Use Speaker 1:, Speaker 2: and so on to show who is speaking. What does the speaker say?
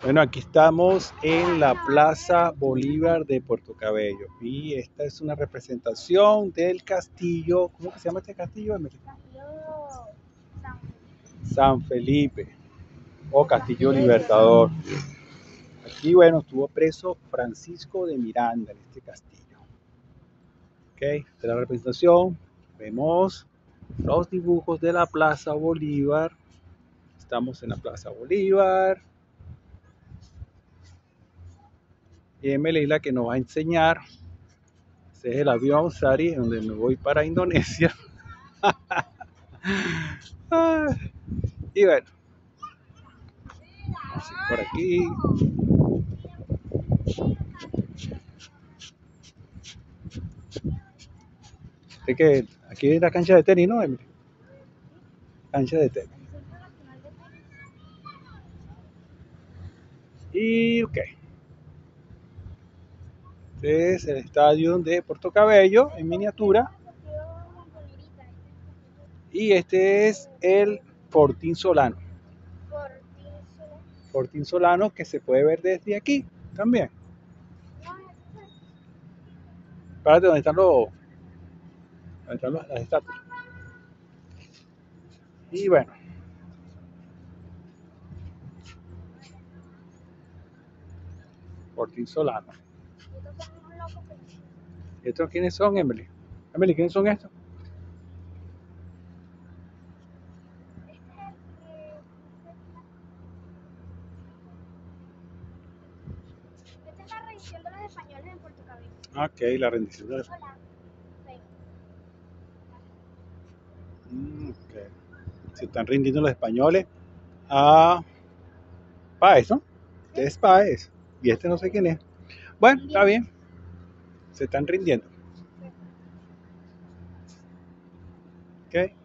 Speaker 1: Bueno, aquí estamos en la Plaza Bolívar de Puerto Cabello y esta es una representación del castillo, ¿cómo se llama este castillo? San Felipe o Castillo Libertador. Aquí, bueno, estuvo preso Francisco de Miranda en este castillo. Ok, de la representación vemos los dibujos de la Plaza Bolívar. Estamos en la Plaza Bolívar. Emily la que nos va a enseñar. Ese es el avión Sari, donde me voy para Indonesia. y bueno, por aquí. Es que aquí es la cancha de tenis, ¿no, Emily? Cancha de tenis. Y ok. Este es el estadio de Puerto Cabello en miniatura. Y este es el Fortín Solano. Fortín Solano que se puede ver desde aquí también. Párate donde están los, están las estatuas. Y bueno. Fortín Solano. ¿Estos quiénes son, Emily? Emily, ¿quiénes son estos?
Speaker 2: Esta es la rendición de los españoles en Puerto Cabello.
Speaker 1: Ok, la rendición de los
Speaker 2: Hola. Sí.
Speaker 1: Mm, ok. Se están rindiendo los españoles a Páez, ¿no? Este es Páez. Y este no sé quién es. Bueno, está bien. Se están rindiendo. Ok.